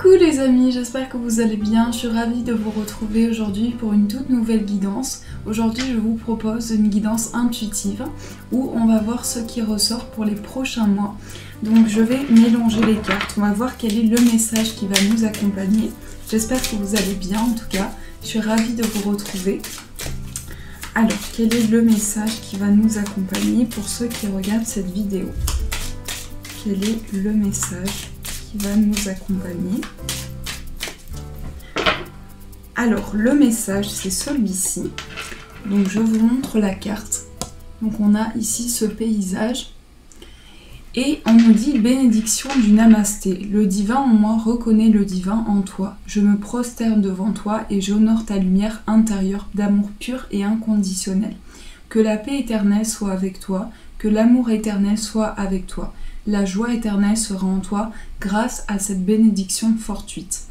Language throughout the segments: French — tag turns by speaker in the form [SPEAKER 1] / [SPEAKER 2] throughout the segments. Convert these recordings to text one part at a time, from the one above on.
[SPEAKER 1] Coucou les amis, j'espère que vous allez bien. Je suis ravie de vous retrouver aujourd'hui pour une toute nouvelle guidance. Aujourd'hui, je vous propose une guidance intuitive où on va voir ce qui ressort pour les prochains mois. Donc je vais mélanger les cartes, on va voir quel est le message qui va nous accompagner. J'espère que vous allez bien en tout cas. Je suis ravie de vous retrouver. Alors, quel est le message qui va nous accompagner pour ceux qui regardent cette vidéo? Quel est le message qui va nous accompagner Alors, le message, c'est celui-ci. Donc, je vous montre la carte. Donc, on a ici ce paysage et on nous dit bénédiction du namasté. Le divin en moi reconnaît le divin en toi. Je me prosterne devant toi et j'honore ta lumière intérieure d'amour pur et inconditionnel. Que la paix éternelle soit avec toi, que l'amour éternel soit avec toi. La joie éternelle sera en toi grâce à cette bénédiction fortuite.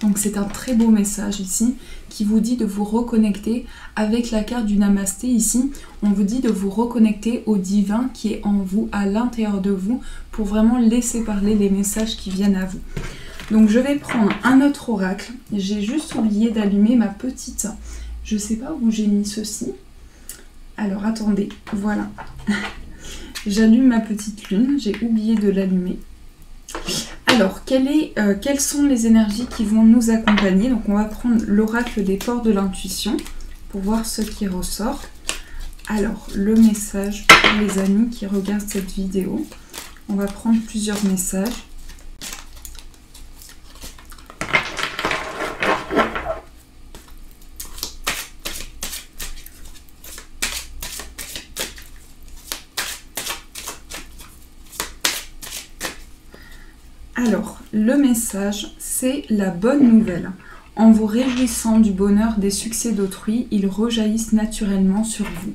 [SPEAKER 1] Donc c'est un très beau message ici qui vous dit de vous reconnecter avec la carte du Namasté ici. On vous dit de vous reconnecter au divin qui est en vous, à l'intérieur de vous, pour vraiment laisser parler les messages qui viennent à vous. Donc je vais prendre un autre oracle. J'ai juste oublié d'allumer ma petite... Je sais pas où j'ai mis ceci. Alors attendez, voilà. J'allume ma petite lune, j'ai oublié de l'allumer. Alors, euh, quelles sont les énergies qui vont nous accompagner? Donc, on va prendre l'oracle des ports de l'intuition pour voir ce qui ressort. Alors, le message pour les amis qui regardent cette vidéo. On va prendre plusieurs messages. Alors, le message, c'est la bonne nouvelle. En vous réjouissant du bonheur des succès d'autrui, ils rejaillissent naturellement sur vous.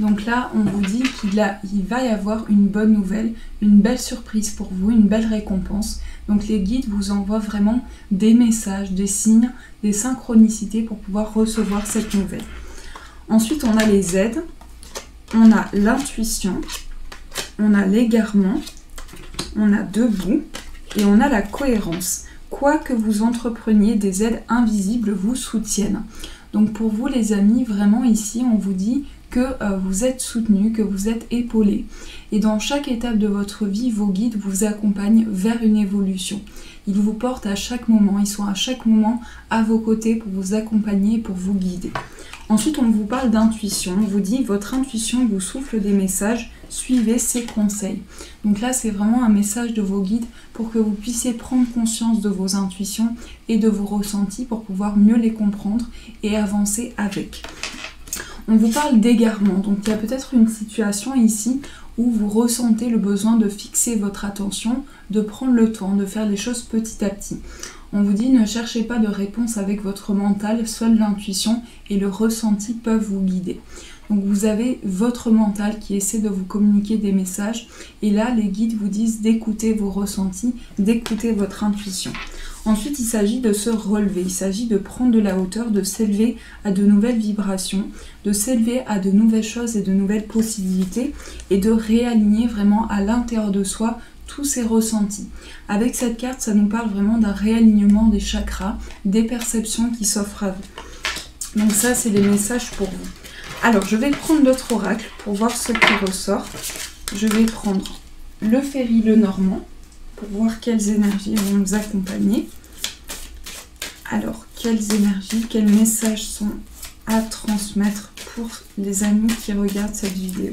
[SPEAKER 1] Donc là, on vous dit qu'il va y avoir une bonne nouvelle, une belle surprise pour vous, une belle récompense. Donc les guides vous envoient vraiment des messages, des signes, des synchronicités pour pouvoir recevoir cette nouvelle. Ensuite, on a les aides, on a l'intuition, on a l'égarement, on a debout, et on a la cohérence. Quoi que vous entrepreniez, des aides invisibles vous soutiennent. Donc pour vous les amis, vraiment ici on vous dit que euh, vous êtes soutenu, que vous êtes épaulé. Et dans chaque étape de votre vie, vos guides vous accompagnent vers une évolution. Ils vous portent à chaque moment, ils sont à chaque moment à vos côtés pour vous accompagner pour vous guider. Ensuite, on vous parle d'intuition. On vous dit votre intuition vous souffle des messages, suivez ses conseils. Donc là, c'est vraiment un message de vos guides pour que vous puissiez prendre conscience de vos intuitions et de vos ressentis pour pouvoir mieux les comprendre et avancer avec. On vous parle d'égarement. Donc il y a peut-être une situation ici où vous ressentez le besoin de fixer votre attention, de prendre le temps, de faire les choses petit à petit. On vous dit ne cherchez pas de réponse avec votre mental, seule l'intuition et le ressenti peuvent vous guider. Donc vous avez votre mental qui essaie de vous communiquer des messages et là les guides vous disent d'écouter vos ressentis, d'écouter votre intuition. Ensuite, il s'agit de se relever, il s'agit de prendre de la hauteur, de s'élever à de nouvelles vibrations, de s'élever à de nouvelles choses et de nouvelles possibilités et de réaligner vraiment à l'intérieur de soi tous ces ressentis. Avec cette carte, ça nous parle vraiment d'un réalignement des chakras, des perceptions qui s'offrent à vous. Donc ça, c'est les messages pour vous. Alors, je vais prendre d'autres oracles pour voir ce qui ressort. Je vais prendre le ferry le normand pour voir quelles énergies vont nous accompagner. Alors, quelles énergies, quels messages sont à transmettre pour les amis qui regardent cette vidéo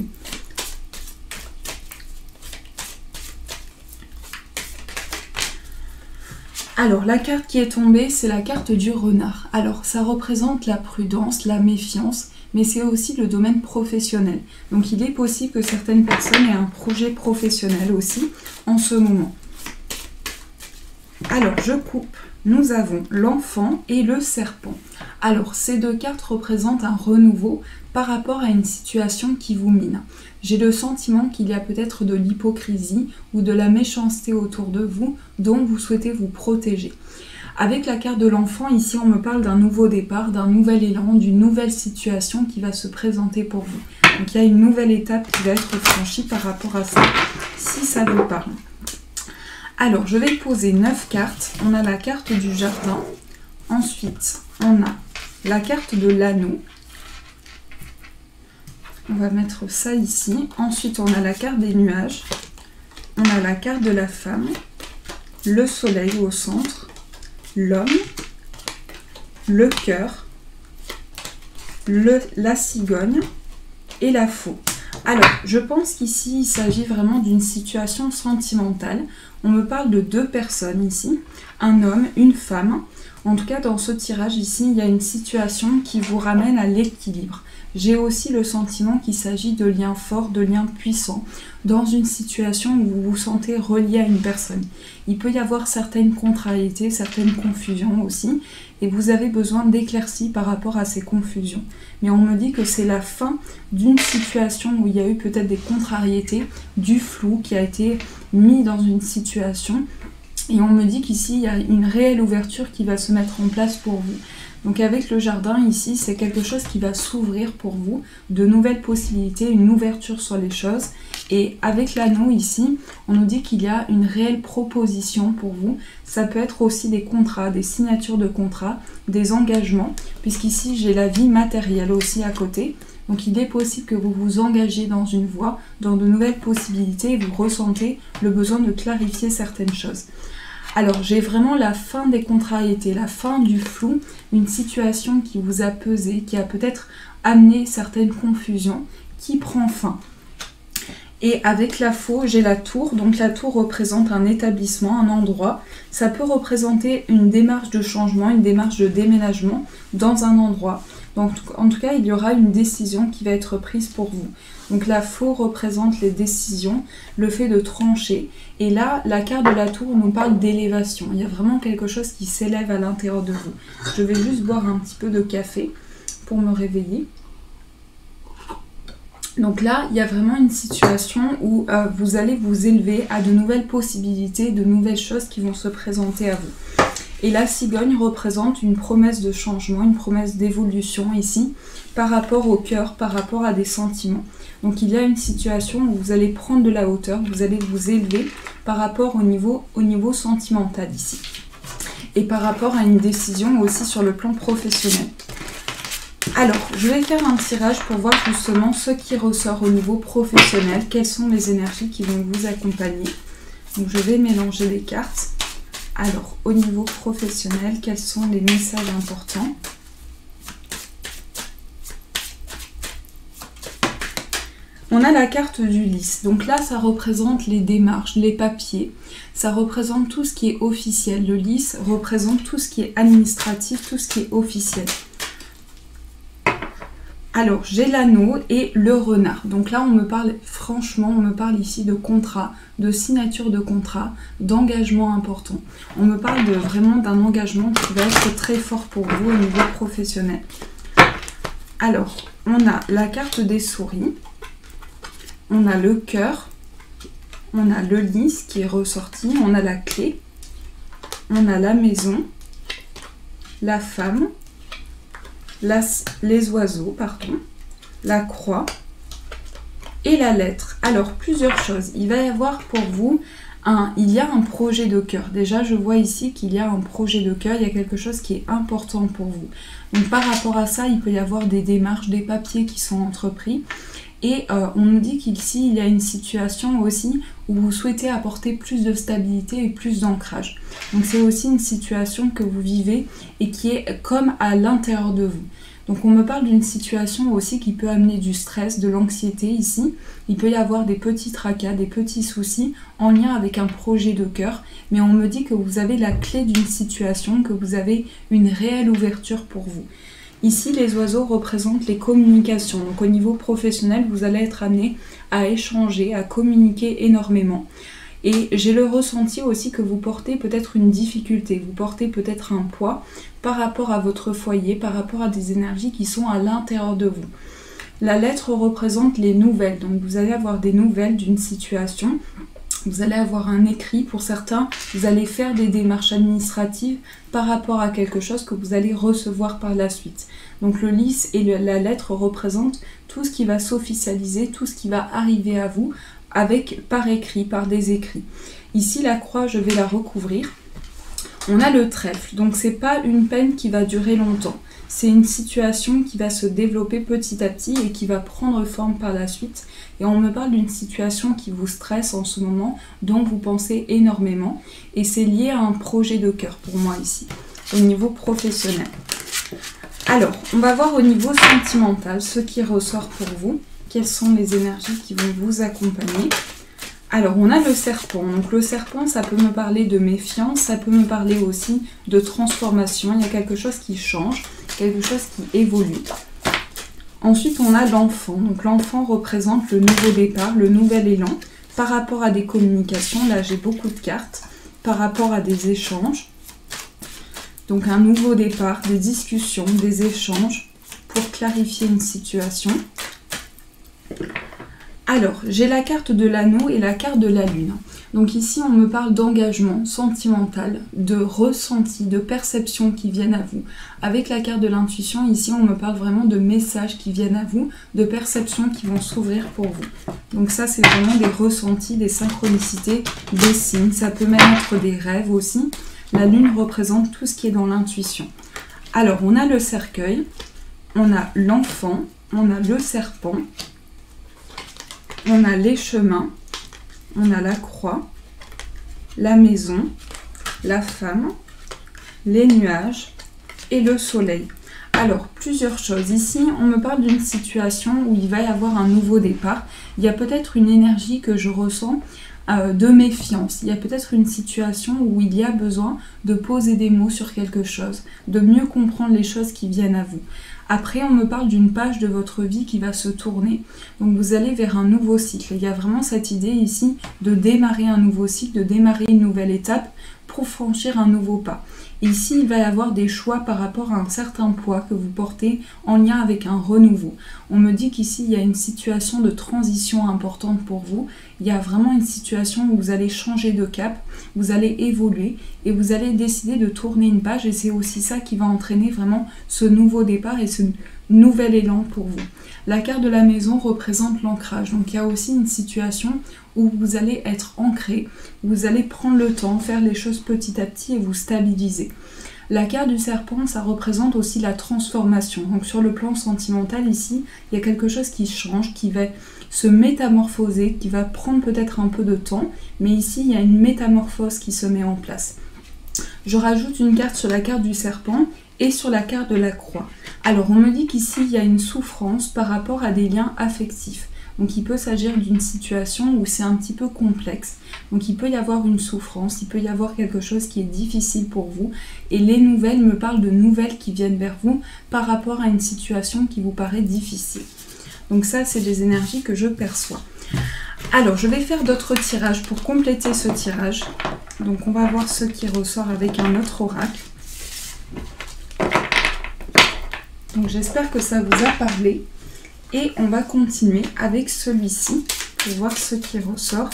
[SPEAKER 1] Alors, la carte qui est tombée, c'est la carte du renard. Alors, ça représente la prudence, la méfiance, mais c'est aussi le domaine professionnel. Donc, il est possible que certaines personnes aient un projet professionnel aussi en ce moment. Alors, je coupe. Nous avons l'enfant et le serpent. Alors, ces deux cartes représentent un renouveau par rapport à une situation qui vous mine. J'ai le sentiment qu'il y a peut-être de l'hypocrisie ou de la méchanceté autour de vous dont vous souhaitez vous protéger. Avec la carte de l'enfant, ici on me parle d'un nouveau départ, d'un nouvel élan, d'une nouvelle situation qui va se présenter pour vous. Donc il y a une nouvelle étape qui va être franchie par rapport à ça, si ça vous parle. Alors, je vais poser 9 cartes. On a la carte du jardin. Ensuite, on a la carte de l'anneau. On va mettre ça ici. Ensuite, on a la carte des nuages. On a la carte de la femme. Le soleil au centre. L'homme. Le cœur. la cigogne. Et la faux. Alors, je pense qu'ici, il s'agit vraiment d'une situation sentimentale. On me parle de deux personnes ici, un homme, une femme. En tout cas, dans ce tirage ici, il y a une situation qui vous ramène à l'équilibre. J'ai aussi le sentiment qu'il s'agit de liens forts, de liens puissants, dans une situation où vous vous sentez relié à une personne. Il peut y avoir certaines contrariétés, certaines confusions aussi, et vous avez besoin d'éclaircies par rapport à ces confusions. Mais on me dit que c'est la fin d'une situation où il y a eu peut-être des contrariétés, du flou qui a été mis dans une situation. Et on me dit qu'ici, il y a une réelle ouverture qui va se mettre en place pour vous. Donc avec le jardin ici, c'est quelque chose qui va s'ouvrir pour vous, de nouvelles possibilités, une ouverture sur les choses. Et avec l'anneau ici, on nous dit qu'il y a une réelle proposition pour vous. Ça peut être aussi des contrats, des signatures de contrats, des engagements, puisqu'ici j'ai la vie matérielle aussi à côté. Donc il est possible que vous vous engagiez dans une voie, dans de nouvelles possibilités et vous ressentez le besoin de clarifier certaines choses. Alors j'ai vraiment la fin des contrariétés, la fin du flou, une situation qui vous a pesé, qui a peut-être amené certaines confusions, qui prend fin. Et avec la faux, j'ai la tour. Donc la tour représente un établissement, un endroit. Ça peut représenter une démarche de changement, une démarche de déménagement dans un endroit. Donc en tout cas, il y aura une décision qui va être prise pour vous. Donc la faux représente les décisions, le fait de trancher. Et là, la carte de la tour nous parle d'élévation. Il y a vraiment quelque chose qui s'élève à l'intérieur de vous. Je vais juste boire un petit peu de café pour me réveiller. Donc là, il y a vraiment une situation où euh, vous allez vous élever à de nouvelles possibilités, de nouvelles choses qui vont se présenter à vous. Et la cigogne représente une promesse de changement, une promesse d'évolution ici, par rapport au cœur, par rapport à des sentiments. Donc il y a une situation où vous allez prendre de la hauteur, vous allez vous élever par rapport au niveau, au niveau sentimental ici. Et par rapport à une décision aussi sur le plan professionnel. Alors, je vais faire un tirage pour voir justement ce qui ressort au niveau professionnel, quelles sont les énergies qui vont vous accompagner. Donc, je vais mélanger les cartes. Alors, au niveau professionnel, quels sont les messages importants On a la carte du lys. Donc là, ça représente les démarches, les papiers. Ça représente tout ce qui est officiel. Le lys représente tout ce qui est administratif, tout ce qui est officiel. Alors, j'ai l'anneau et le renard. Donc là, on me parle, franchement, on me parle ici de contrat, de signature de contrat, d'engagement important. On me parle vraiment d'un engagement qui va être très fort pour vous au niveau professionnel. Alors, on a la carte des souris, on a le cœur, on a le lys qui est ressorti, on a la clé, on a la maison, la femme, les oiseaux, pardon, la croix et la lettre. Alors, plusieurs choses. Il va y avoir pour vous un, il y a un projet de cœur. Déjà, je vois ici qu'il y a un projet de cœur, il y a quelque chose qui est important pour vous. Donc, par rapport à ça, il peut y avoir des démarches, des papiers qui sont entrepris. Et euh, on nous dit qu'ici, il y a une situation aussi où vous souhaitez apporter plus de stabilité et plus d'ancrage. Donc c'est aussi une situation que vous vivez et qui est comme à l'intérieur de vous. Donc on me parle d'une situation aussi qui peut amener du stress, de l'anxiété ici. Il peut y avoir des petits tracas, des petits soucis en lien avec un projet de cœur, mais on me dit que vous avez la clé d'une situation, que vous avez une réelle ouverture pour vous. Ici, les oiseaux représentent les communications. Donc au niveau professionnel, vous allez être amené à échanger, à communiquer énormément. Et j'ai le ressenti aussi que vous portez peut-être une difficulté, vous portez peut-être un poids par rapport à votre foyer, par rapport à des énergies qui sont à l'intérieur de vous. La lettre représente les nouvelles, donc vous allez avoir des nouvelles d'une situation vous allez avoir un écrit pour certains, vous allez faire des démarches administratives par rapport à quelque chose que vous allez recevoir par la suite. Donc le lys et la lettre représentent tout ce qui va s'officialiser, tout ce qui va arriver à vous par écrit, par des écrits. Ici, la croix, je vais la recouvrir. On a le trèfle, donc c'est pas une peine qui va durer longtemps. C'est une situation qui va se développer petit à petit et qui va prendre forme par la suite. Et on me parle d'une situation qui vous stresse en ce moment, dont vous pensez énormément. Et c'est lié à un projet de cœur pour moi ici, au niveau professionnel. Alors, on va voir au niveau sentimental ce qui ressort pour vous. Quelles sont les énergies qui vont vous accompagner? Alors, on a le serpent. Donc, le serpent, ça peut me parler de méfiance, ça peut me parler aussi de transformation. Il y a quelque chose qui change, quelque chose qui évolue. Ensuite, on a l'enfant. Donc, l'enfant représente le nouveau départ, le nouvel élan par rapport à des communications. Là, j'ai beaucoup de cartes. Par rapport à des échanges. Donc, un nouveau départ, des discussions, des échanges pour clarifier une situation. Alors, j'ai la carte de l'anneau et la carte de la lune. Donc ici, on me parle d'engagement sentimental, de ressenti, de perception qui viennent à vous. Avec la carte de l'intuition, ici, on me parle vraiment de messages qui viennent à vous, de perceptions qui vont s'ouvrir pour vous. Donc ça, c'est vraiment des ressentis, des synchronicités, des signes. Ça peut même être des rêves aussi. La lune représente tout ce qui est dans l'intuition. Alors, on a le cercueil, on a l'enfant, on a le serpent, on a les chemins, on a la croix, la maison, la femme, les nuages et le soleil. Alors, plusieurs choses. Ici, on me parle d'une situation où il va y avoir un nouveau départ. Il y a peut-être une énergie que je ressens euh, de méfiance. Il y a peut-être une situation où il y a besoin de poser des mots sur quelque chose, de mieux comprendre les choses qui viennent à vous. Après, on me parle d'une page de votre vie qui va se tourner. Donc vous allez vers un nouveau cycle. Il y a vraiment cette idée ici de démarrer un nouveau cycle, de démarrer une nouvelle étape pour franchir un nouveau pas. Ici, il va y avoir des choix par rapport à un certain poids que vous portez en lien avec un renouveau. On me dit qu'ici, il y a une situation de transition importante pour vous. Il y a vraiment une situation où vous allez changer de cap, vous allez évoluer et vous allez décider de tourner une page et c'est aussi ça qui va entraîner vraiment ce nouveau départ et ce nouvel élan pour vous. La carte de la maison représente l'ancrage. Donc il y a aussi une situation où vous allez être ancré, vous allez prendre le temps, faire les choses petit à petit et vous stabiliser. La carte du serpent, ça représente aussi la transformation. Donc sur le plan sentimental ici, il y a quelque chose qui change, qui va se métamorphoser, qui va prendre peut-être un peu de temps, mais ici il y a une métamorphose qui se met en place. Je rajoute une carte sur la carte du serpent et sur la carte de la croix. Alors on me dit qu'ici il y a une souffrance par rapport à des liens affectifs. Donc il peut s'agir d'une situation où c'est un petit peu complexe. Donc il peut y avoir une souffrance, il peut y avoir quelque chose qui est difficile pour vous. Et les nouvelles me parlent de nouvelles qui viennent vers vous par rapport à une situation qui vous paraît difficile. Donc ça, c'est des énergies que je perçois. Alors, je vais faire d'autres tirages pour compléter ce tirage. Donc on va voir ce qui ressort avec un autre oracle. Donc j'espère que ça vous a parlé. Et on va continuer avec celui-ci pour voir ce qui ressort.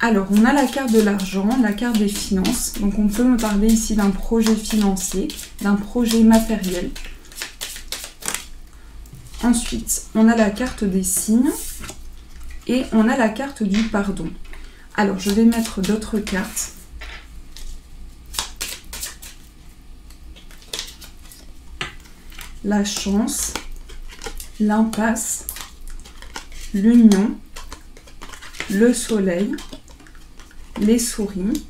[SPEAKER 1] Alors, on a la carte de l'argent, la carte des finances. Donc, on peut me parler ici d'un projet financier, d'un projet matériel. Ensuite, on a la carte des signes et on a la carte du pardon. Alors, je vais mettre d'autres cartes la chance, l'impasse, l'union, le soleil, les souris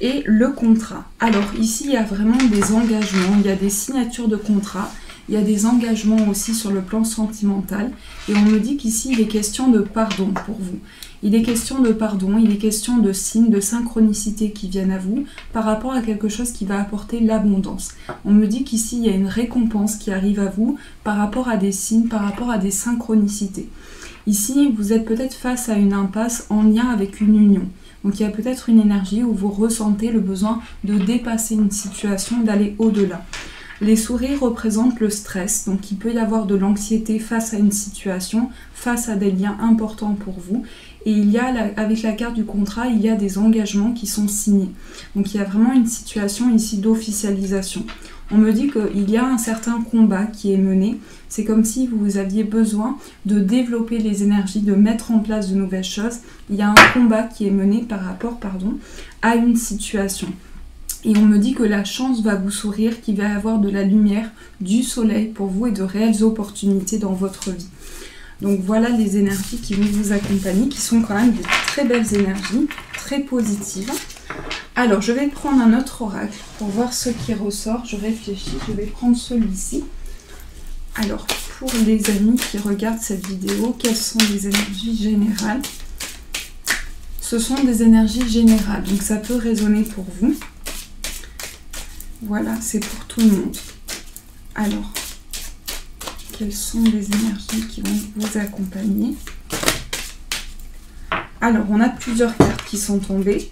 [SPEAKER 1] et le contrat. Alors ici, il y a vraiment des engagements, il y a des signatures de contrat, il y a des engagements aussi sur le plan sentimental et on me dit qu'ici, il est question de pardon pour vous. Il est question de pardon, il est question de signes, de synchronicité qui viennent à vous par rapport à quelque chose qui va apporter l'abondance. On me dit qu'ici, il y a une récompense qui arrive à vous par rapport à des signes, par rapport à des synchronicités. Ici, vous êtes peut-être face à une impasse en lien avec une union. Donc il y a peut-être une énergie où vous ressentez le besoin de dépasser une situation, d'aller au-delà. Les souris représentent le stress, donc il peut y avoir de l'anxiété face à une situation, face à des liens importants pour vous. Et il y a, avec la carte du contrat, il y a des engagements qui sont signés. Donc il y a vraiment une situation ici d'officialisation. On me dit qu'il y a un certain combat qui est mené. C'est comme si vous aviez besoin de développer les énergies, de mettre en place de nouvelles choses. Il y a un combat qui est mené par rapport pardon, à une situation. Et on me dit que la chance va vous sourire, qu'il va y avoir de la lumière, du soleil pour vous et de réelles opportunités dans votre vie. Donc voilà les énergies qui vont vous accompagner, qui sont quand même de très belles énergies, très positives. Alors je vais prendre un autre oracle pour voir ce qui ressort. Je réfléchis, je vais prendre celui-ci. Alors pour les amis qui regardent cette vidéo, quelles sont les énergies générales? Ce sont des énergies générales, donc ça peut résonner pour vous. Voilà, c'est pour tout le monde. Alors, quelles sont les énergies qui vont vous accompagner Alors, on a plusieurs cartes qui sont tombées.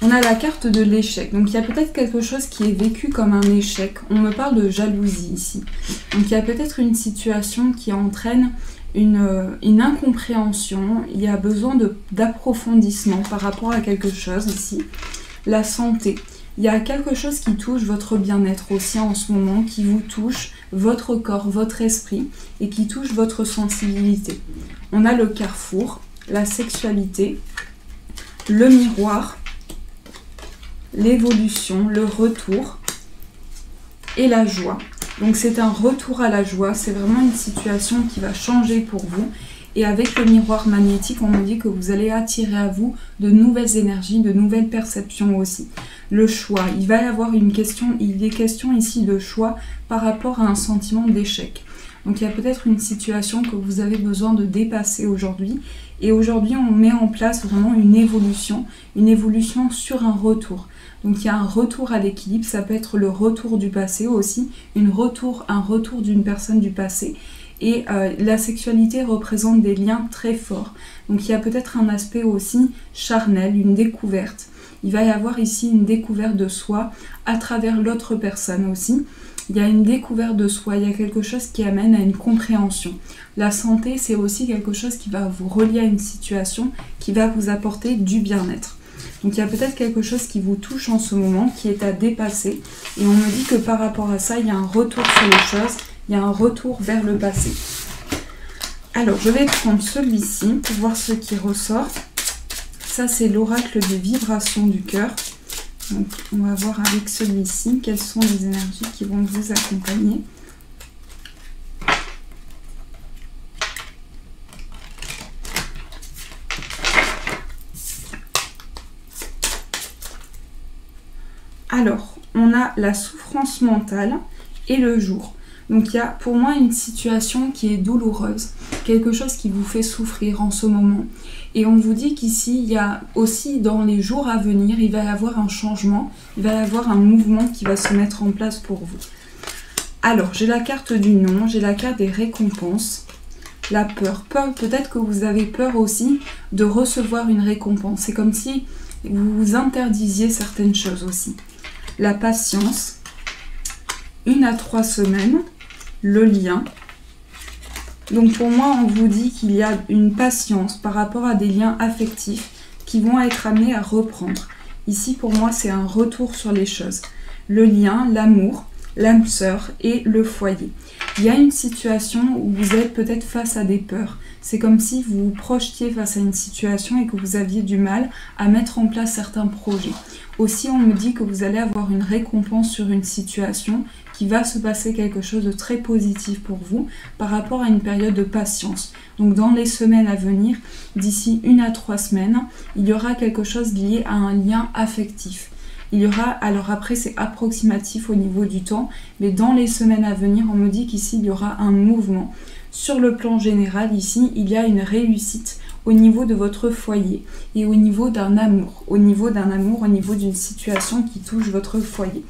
[SPEAKER 1] On a la carte de l'échec. Donc, il y a peut-être quelque chose qui est vécu comme un échec. On me parle de jalousie ici. Donc, il y a peut-être une situation qui entraîne une, une, incompréhension, il y a besoin d'approfondissement par rapport à quelque chose ici. La santé. Il y a quelque chose qui touche votre bien-être aussi en ce moment, qui vous touche votre corps, votre esprit et qui touche votre sensibilité. On a le carrefour, la sexualité, le miroir, l'évolution, le retour et la joie. Donc c'est un retour à la joie, c'est vraiment une situation qui va changer pour vous et avec le miroir magnétique, on me dit que vous allez attirer à vous de nouvelles énergies, de nouvelles perceptions aussi. Le choix, il va y avoir une question, il est question ici de choix par rapport à un sentiment d'échec. Donc il y a peut-être une situation que vous avez besoin de dépasser aujourd'hui. Et aujourd'hui, on met en place vraiment une évolution, une évolution sur un retour. Donc il y a un retour à l'équilibre, ça peut être le retour du passé aussi, une retour, un retour d'une personne du passé. Et euh, la sexualité représente des liens très forts. Donc il y a peut-être un aspect aussi charnel, une découverte. Il va y avoir ici une découverte de soi à travers l'autre personne aussi. Il y a une découverte de soi, il y a quelque chose qui amène à une compréhension. La santé, c'est aussi quelque chose qui va vous relier à une situation, qui va vous apporter du bien-être. Donc il y a peut-être quelque chose qui vous touche en ce moment, qui est à dépasser. Et on me dit que par rapport à ça, il y a un retour sur les choses il y a un retour vers le passé. Alors, je vais prendre celui-ci pour voir ce qui ressort. Ça, c'est l'oracle des vibrations du cœur. Donc, on va voir avec celui-ci quelles sont les énergies qui vont vous accompagner. Alors, on a la souffrance mentale et le jour. Donc il y a pour moi une situation qui est douloureuse, quelque chose qui vous fait souffrir en ce moment. Et on vous dit qu'ici, il y a aussi dans les jours à venir, il va y avoir un changement, il va y avoir un mouvement qui va se mettre en place pour vous. Alors, j'ai la carte du nom, j'ai la carte des récompenses, la peur. Peur, peut-être que vous avez peur aussi de recevoir une récompense. C'est comme si vous vous interdisiez certaines choses aussi. La patience, une à trois semaines, le lien. Donc pour moi, on vous dit qu'il y a une patience par rapport à des liens affectifs qui vont être amenés à reprendre. Ici, pour moi, c'est un retour sur les choses. Le lien, l'amour, l'âme sœur et le foyer. Il y a une situation où vous êtes peut-être face à des peurs. C'est comme si vous vous projetiez face à une situation et que vous aviez du mal à mettre en place certains projets. Aussi, on me dit que vous allez avoir une récompense sur une situation qui va se passer quelque chose de très positif pour vous par rapport à une période de patience. Donc dans les semaines à venir, d'ici une à trois semaines, il y aura quelque chose lié à un lien affectif. Il y aura, alors après c'est approximatif au niveau du temps, mais dans les semaines à venir, on me dit qu'ici il y aura un mouvement. Sur le plan général, ici, il y a une réussite au niveau de votre foyer et au niveau d'un amour, au niveau d'un amour, au niveau d'une situation qui touche votre foyer.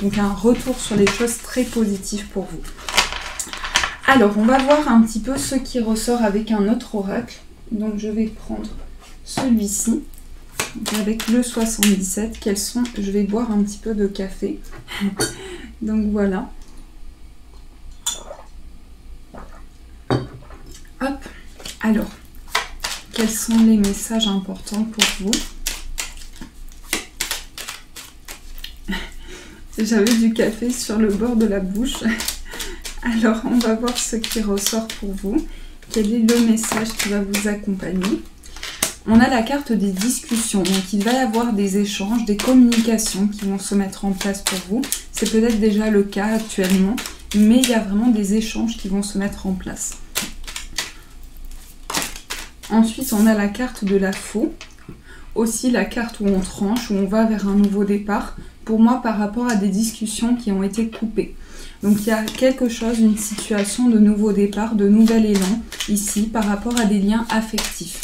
[SPEAKER 1] Donc un retour sur les choses très positives pour vous. Alors, on va voir un petit peu ce qui ressort avec un autre oracle. Donc je vais prendre celui-ci avec le 77. Quels sont Je vais boire un petit peu de café. Donc voilà. Hop. Alors, quels sont les messages importants pour vous J'avais du café sur le bord de la bouche. Alors, on va voir ce qui ressort pour vous. Quel est le message qui va vous accompagner On a la carte des discussions. Donc, il va y avoir des échanges, des communications qui vont se mettre en place pour vous. C'est peut-être déjà le cas actuellement, mais il y a vraiment des échanges qui vont se mettre en place. Ensuite, on a la carte de la faux. Aussi la carte où on tranche, où on va vers un nouveau départ. Pour moi, par rapport à des discussions qui ont été coupées. Donc il y a quelque chose, une situation de nouveau départ, de nouvel élan ici par rapport à des liens affectifs.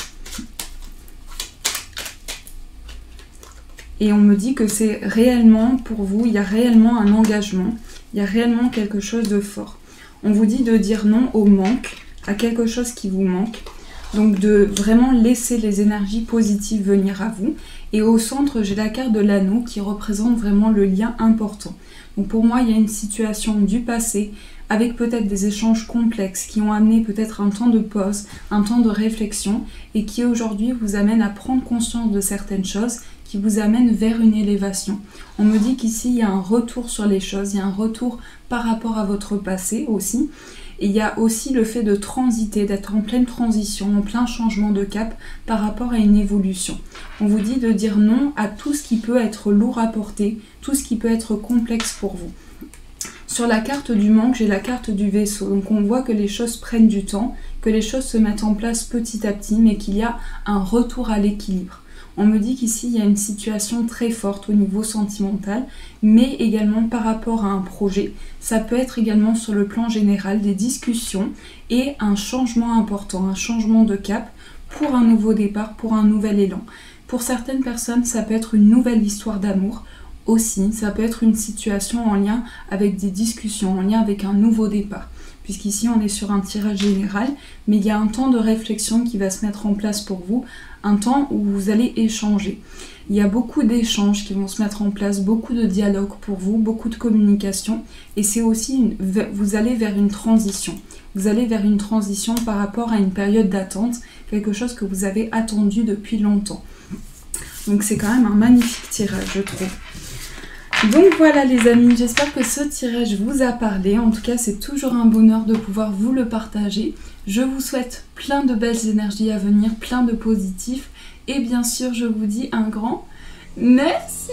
[SPEAKER 1] Et on me dit que c'est réellement pour vous, il y a réellement un engagement, il y a réellement quelque chose de fort. On vous dit de dire non au manque, à quelque chose qui vous manque. Donc de vraiment laisser les énergies positives venir à vous. Et au centre, j'ai la carte de l'anneau qui représente vraiment le lien important. Donc pour moi, il y a une situation du passé avec peut-être des échanges complexes qui ont amené peut-être un temps de pause, un temps de réflexion et qui aujourd'hui vous amènent à prendre conscience de certaines choses qui vous amènent vers une élévation. On me dit qu'ici il y a un retour sur les choses, il y a un retour par rapport à votre passé aussi. Et il y a aussi le fait de transiter, d'être en pleine transition, en plein changement de cap par rapport à une évolution. On vous dit de dire non à tout ce qui peut être lourd à porter, tout ce qui peut être complexe pour vous. Sur la carte du manque, j'ai la carte du vaisseau. Donc on voit que les choses prennent du temps, que les choses se mettent en place petit à petit, mais qu'il y a un retour à l'équilibre. On me dit qu'ici, il y a une situation très forte au niveau sentimental, mais également par rapport à un projet. Ça peut être également sur le plan général des discussions et un changement important, un changement de cap pour un nouveau départ, pour un nouvel élan. Pour certaines personnes, ça peut être une nouvelle histoire d'amour. Aussi, ça peut être une situation en lien avec des discussions, en lien avec un nouveau départ puisqu'ici on est sur un tirage général, mais il y a un temps de réflexion qui va se mettre en place pour vous, un temps où vous allez échanger. Il y a beaucoup d'échanges qui vont se mettre en place, beaucoup de dialogues pour vous, beaucoup de communication, et c'est aussi, vous allez vers une transition. Vous allez vers une transition par rapport à une période d'attente, quelque chose que vous avez attendu depuis longtemps. Donc c'est quand même un magnifique tirage, je trouve. Donc voilà les amis, j'espère que ce tirage vous a parlé. En tout cas, c'est toujours un bonheur de pouvoir vous le partager. Je vous souhaite plein de belles énergies à venir, plein de positifs. Et bien sûr, je vous dis un grand merci